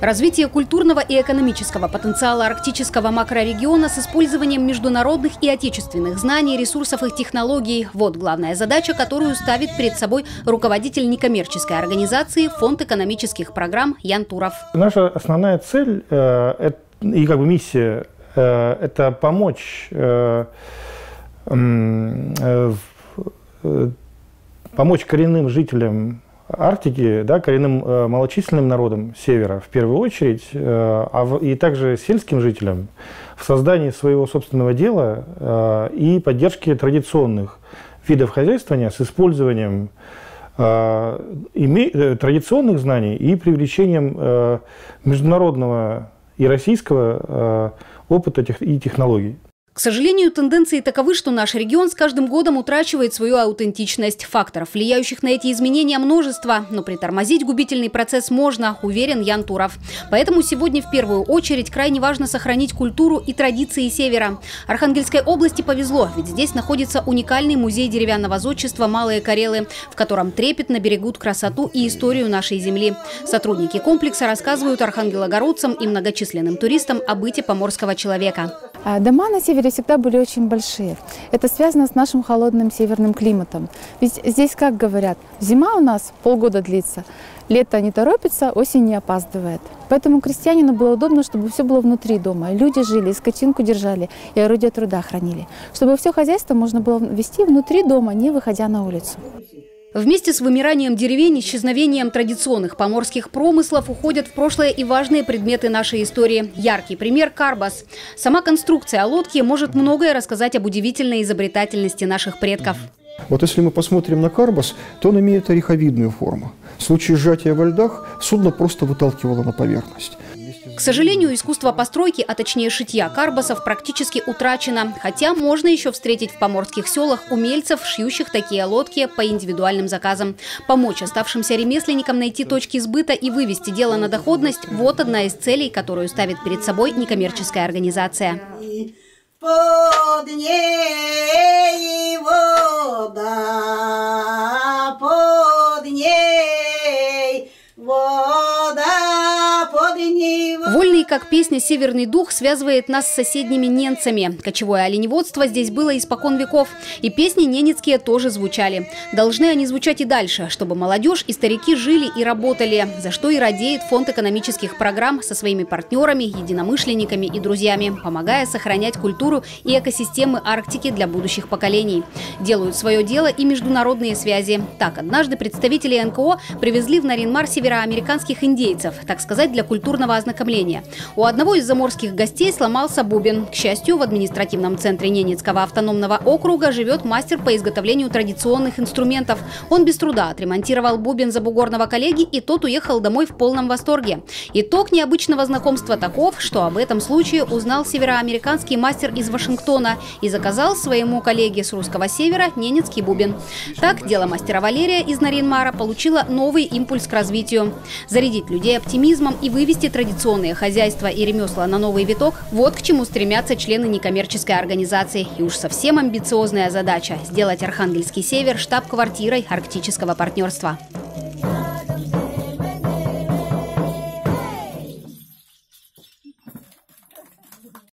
Развитие культурного и экономического потенциала арктического макрорегиона с использованием международных и отечественных знаний, ресурсов и технологий – вот главная задача, которую ставит перед собой руководитель некоммерческой организации Фонд экономических программ Ян Туров. Наша основная цель э, и как бы миссия э, – это помочь э, помочь коренным жителям Арктики, да, коренным э, малочисленным народам севера в первую очередь, э, а в, и также сельским жителям в создании своего собственного дела э, и поддержке традиционных видов хозяйствования с использованием э, име, э, традиционных знаний и привлечением э, международного и российского э, опыта тех, и технологий. К сожалению, тенденции таковы, что наш регион с каждым годом утрачивает свою аутентичность. Факторов, влияющих на эти изменения, множество, но притормозить губительный процесс можно, уверен Ян Туров. Поэтому сегодня в первую очередь крайне важно сохранить культуру и традиции Севера. Архангельской области повезло, ведь здесь находится уникальный музей деревянного зодчества «Малые Карелы», в котором трепетно берегут красоту и историю нашей земли. Сотрудники комплекса рассказывают архангелогородцам и многочисленным туристам о быте поморского человека. А дома на севере всегда были очень большие. Это связано с нашим холодным северным климатом. Ведь здесь, как говорят, зима у нас полгода длится, лето не торопится, осень не опаздывает. Поэтому крестьянину было удобно, чтобы все было внутри дома. Люди жили, скотинку держали, и орудия труда хранили. Чтобы все хозяйство можно было вести внутри дома, не выходя на улицу. Вместе с вымиранием деревень, исчезновением традиционных поморских промыслов уходят в прошлое и важные предметы нашей истории. Яркий пример – карбас. Сама конструкция лодки может многое рассказать об удивительной изобретательности наших предков. Вот если мы посмотрим на карбас, то он имеет ореховидную форму. В случае сжатия во льдах судно просто выталкивало на поверхность. К сожалению, искусство постройки, а точнее шитья карбасов практически утрачено. Хотя можно еще встретить в поморских селах умельцев, шьющих такие лодки по индивидуальным заказам. Помочь оставшимся ремесленникам найти точки сбыта и вывести дело на доходность – вот одна из целей, которую ставит перед собой некоммерческая организация. Под ней вода, под ней вода. Как песня «Северный дух» связывает нас с соседними ненцами. Кочевое оленеводство здесь было испокон веков. И песни ненецкие тоже звучали. Должны они звучать и дальше, чтобы молодежь и старики жили и работали, за что и радеет Фонд экономических программ со своими партнерами, единомышленниками и друзьями, помогая сохранять культуру и экосистемы Арктики для будущих поколений. Делают свое дело и международные связи. Так, однажды представители НКО привезли в Наринмар североамериканских индейцев, так сказать, для культурного ознакомления. У одного из заморских гостей сломался бубен. К счастью, в административном центре Ненецкого автономного округа живет мастер по изготовлению традиционных инструментов. Он без труда отремонтировал бубен забугорного коллеги, и тот уехал домой в полном восторге. Итог необычного знакомства таков, что об этом случае узнал североамериканский мастер из Вашингтона и заказал своему коллеге с русского севера ненецкий бубен. Так, дело мастера Валерия из Наринмара получило новый импульс к развитию. Зарядить людей оптимизмом и вывести традиционные хозяйства и ремесла на новый виток – вот к чему стремятся члены некоммерческой организации. И уж совсем амбициозная задача – сделать Архангельский север штаб-квартирой арктического партнерства.